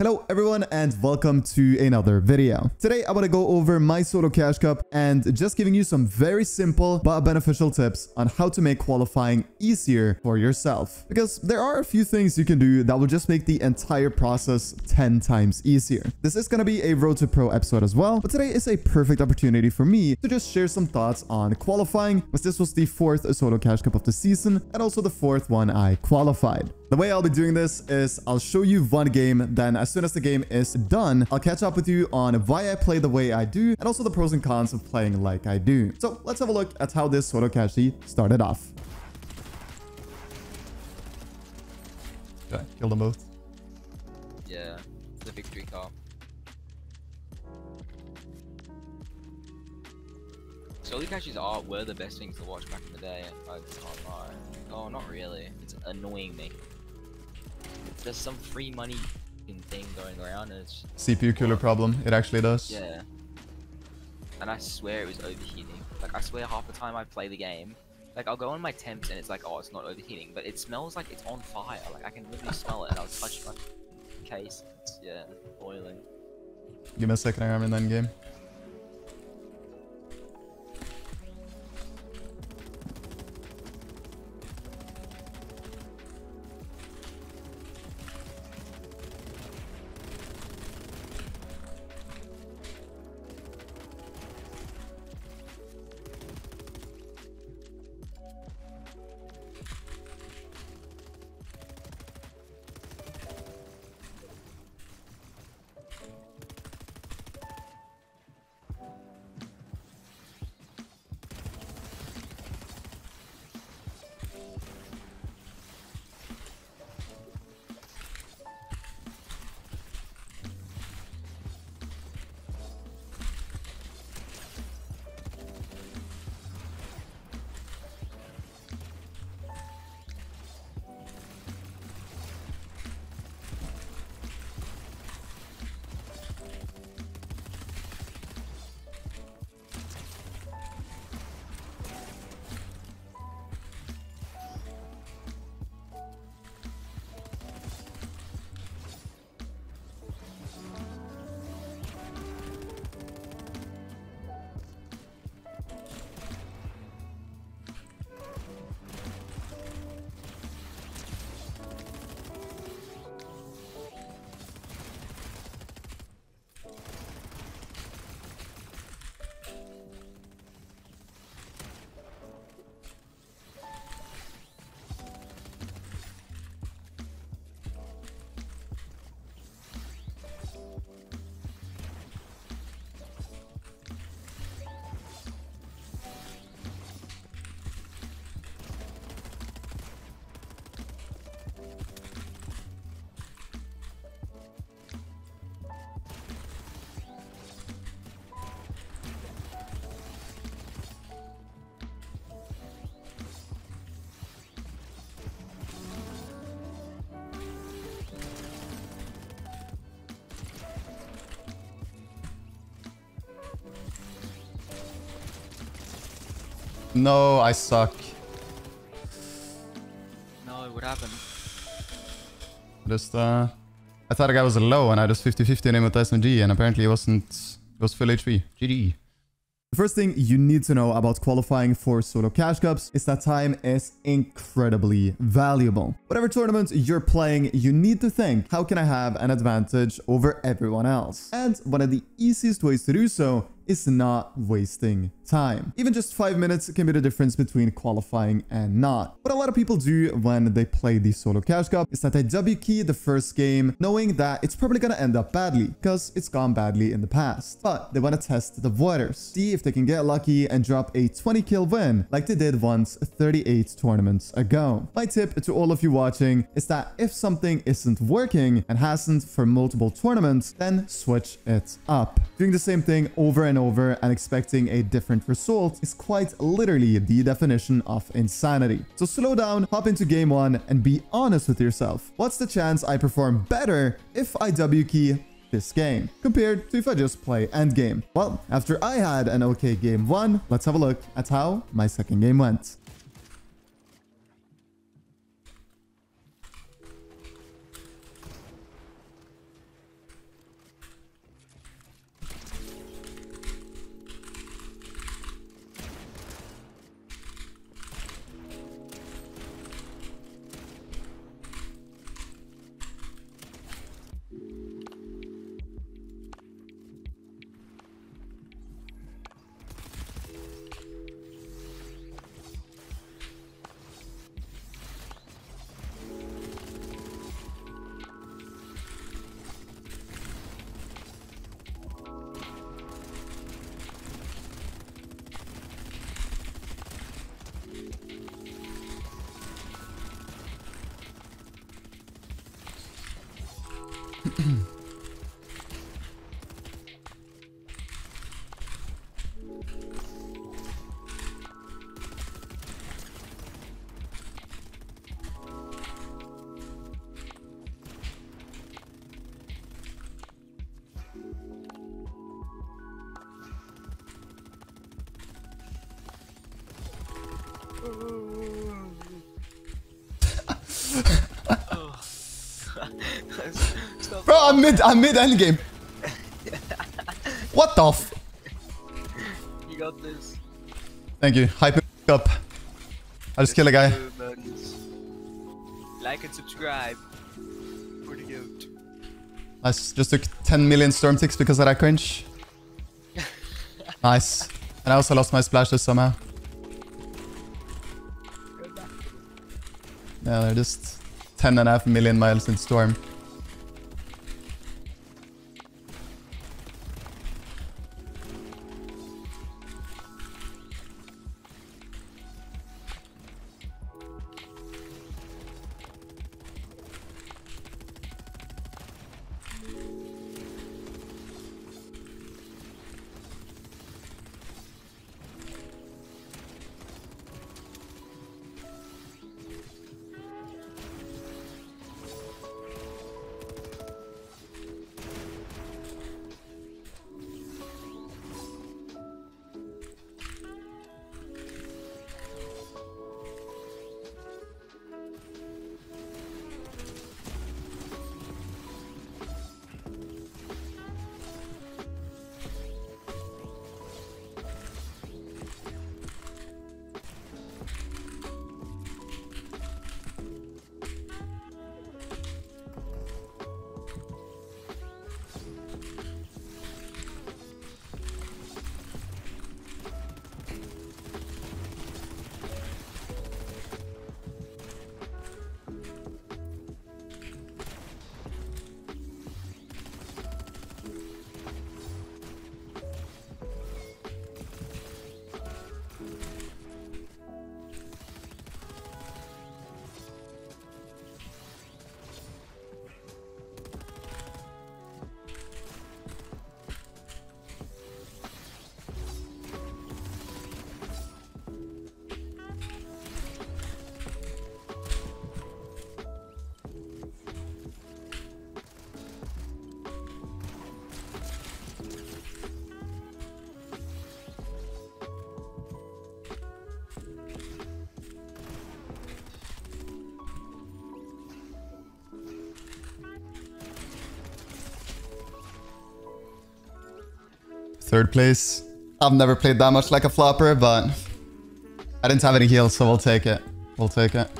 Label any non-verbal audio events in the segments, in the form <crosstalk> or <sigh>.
Hello everyone and welcome to another video. Today I want to go over my solo cash cup and just giving you some very simple but beneficial tips on how to make qualifying easier for yourself. Because there are a few things you can do that will just make the entire process 10 times easier. This is going to be a Road to Pro episode as well, but today is a perfect opportunity for me to just share some thoughts on qualifying, as this was the fourth solo cash cup of the season and also the fourth one I qualified. The way I'll be doing this is I'll show you one game, then as soon as the game is done, I'll catch up with you on why I play the way I do and also the pros and cons of playing like I do. So let's have a look at how this solo cash started off. Okay, kill them both. Yeah, the victory car. Solo cashes are were the best things to watch back in the day. I can't lie. Oh, not really. It's annoying me. There's some free money thing going around, and it's CPU cooler problem. It actually does. yeah. And I swear it was overheating. Like I swear, half the time I play the game, like I'll go on my temps and it's like, oh, it's not overheating, but it smells like it's on fire. Like I can literally smell it, and I'll touch my case. It's, yeah, boiling. Give me a second, I'm in that game. No, I suck. No, what happened? Just, uh... I thought the guy was low and I just 50-50 on him with SMG and apparently he wasn't... It was full HP. GG. The first thing you need to know about qualifying for solo cash cups is that time is incredibly valuable. Whatever tournament you're playing, you need to think, how can I have an advantage over everyone else? And one of the easiest ways to do so is not wasting time. Even just five minutes can be the difference between qualifying and not. What a lot of people do when they play the solo cash cup is that they W key the first game knowing that it's probably gonna end up badly because it's gone badly in the past. But they want to test the waters, see if they can get lucky and drop a 20 kill win like they did once 38 tournaments ago. My tip to all of you watching is that if something isn't working and hasn't for multiple tournaments, then switch it up. Doing the same thing over and over and expecting a different result is quite literally the definition of insanity. So slow down, hop into game one, and be honest with yourself. What's the chance I perform better if I W key this game compared to if I just play endgame? Well, after I had an okay game one, let's have a look at how my second game went. Bro, I'm mid, I'm mid endgame. What the f- You got this. Thank you. Hype up. I just kill a guy. Like and subscribe. The goat. I just took 10 million storm ticks because of that cringe. <laughs> nice. And I also lost my splashes somehow. Yeah, they're just 10 and a half million miles in storm. Third place. I've never played that much like a flopper, but I didn't have any heals, so we'll take it. We'll take it.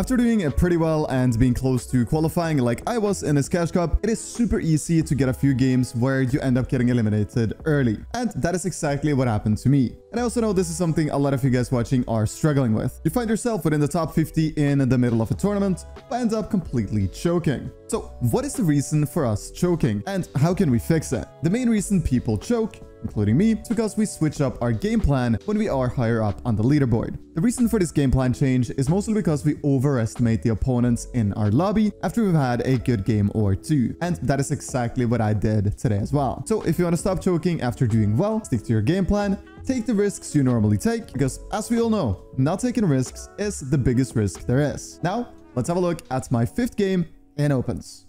After doing it pretty well and being close to qualifying like I was in this Cash Cup, it is super easy to get a few games where you end up getting eliminated early. And that is exactly what happened to me. And I also know this is something a lot of you guys watching are struggling with. You find yourself within the top 50 in the middle of a tournament, but end up completely choking. So what is the reason for us choking and how can we fix it? The main reason people choke including me, because we switch up our game plan when we are higher up on the leaderboard. The reason for this game plan change is mostly because we overestimate the opponents in our lobby after we've had a good game or two. And that is exactly what I did today as well. So if you want to stop choking after doing well, stick to your game plan, take the risks you normally take, because as we all know, not taking risks is the biggest risk there is. Now, let's have a look at my fifth game in opens.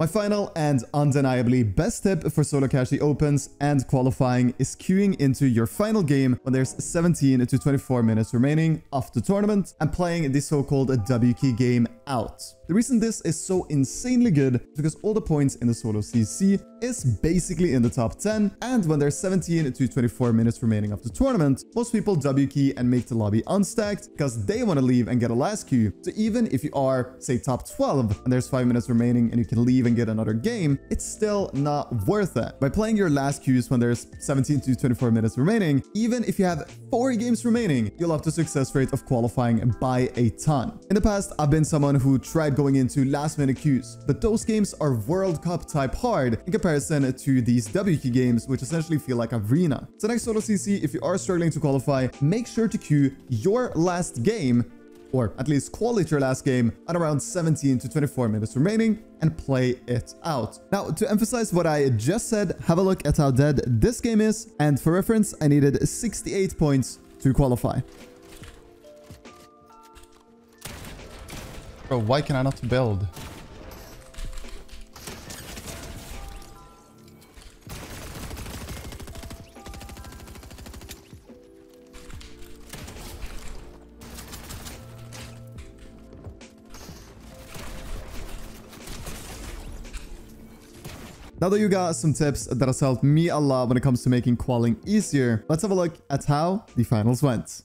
My final and undeniably best tip for solo cash opens and qualifying is queuing into your final game when there's 17 to 24 minutes remaining of the tournament and playing the so-called W game out. The reason this is so insanely good is because all the points in the solo CC is basically in the top 10 and when there's 17 to 24 minutes remaining of the tournament, most people W key and make the lobby unstacked because they want to leave and get a last queue. So even if you are, say, top 12 and there's 5 minutes remaining and you can leave and get another game, it's still not worth it. By playing your last queues when there's 17 to 24 minutes remaining, even if you have 4 games remaining, you'll have the success rate of qualifying by a ton. In the past, I've been someone who tried going into last minute queues, but those games are World Cup type hard in comparison to these WQ games, which essentially feel like arena. So next solo CC, if you are struggling to qualify, make sure to queue your last game or at least quality your last game at around 17 to 24 minutes remaining and play it out. Now, to emphasize what I just said, have a look at how dead this game is. And for reference, I needed 68 points to qualify. Bro, why can I not build? Now that you got some tips that has helped me a lot when it comes to making qualing easier, let's have a look at how the finals went.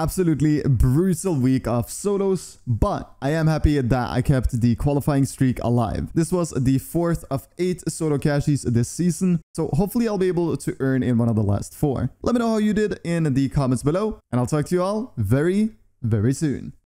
Absolutely brutal week of solos, but I am happy that I kept the qualifying streak alive. This was the fourth of eight solo cashies this season, so hopefully I'll be able to earn in one of the last four. Let me know how you did in the comments below, and I'll talk to you all very, very soon.